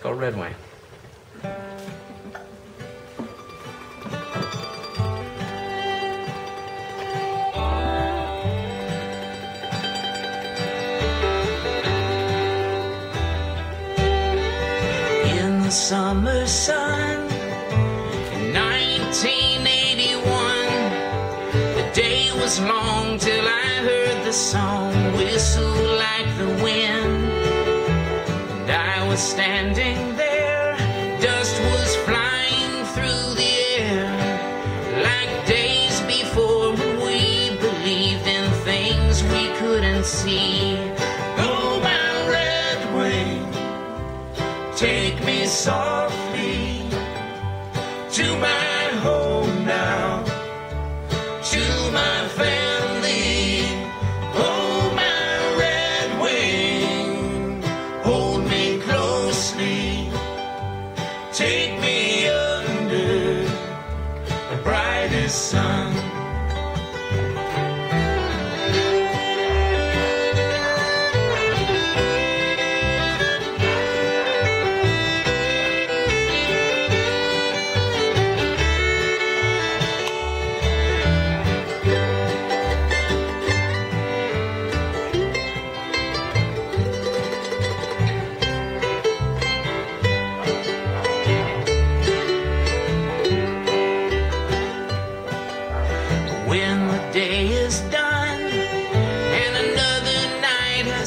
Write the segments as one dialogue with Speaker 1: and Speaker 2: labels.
Speaker 1: It's called Red Wing.
Speaker 2: in the summer sun in 1981. The day was long till I heard the song whistle like the wind. Standing there, dust was flying through the air. Like days before when we believed in things we couldn't see. Oh, my red wing. Take me softly to my brightest sun.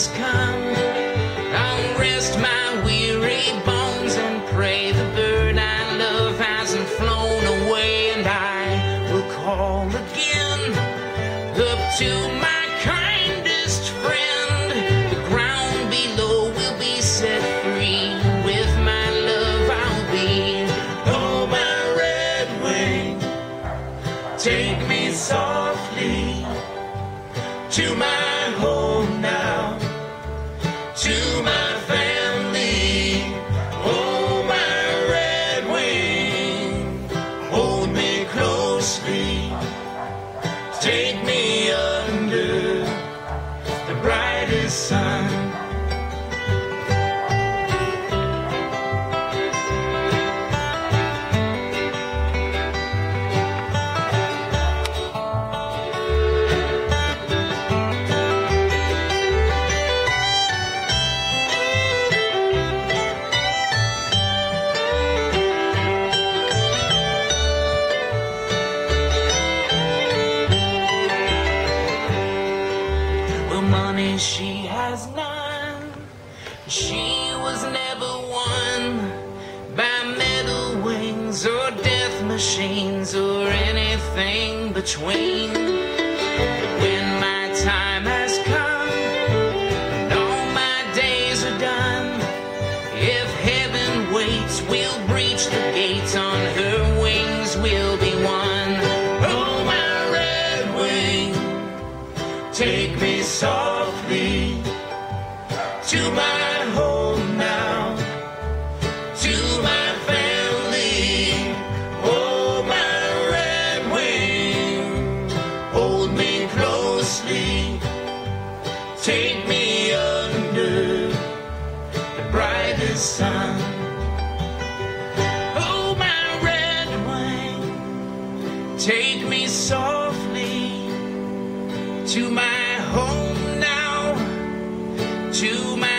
Speaker 2: Has come. I'll rest my weary bones and pray the bird I love hasn't flown away, and I will call again up to my kindest friend. The ground below will be set free. With my love, I'll be. Oh, my red wing. Take me softly to my money she has none. She was never won by metal wings or death machines or anything between. When my time has come and all my days are done, if heaven waits, we'll breach the gates on her Take me softly to my home now, to my family. Oh, my red wing, hold me closely. Take me under the brightest sun. Oh, my red wing, take me softly to my home now, to my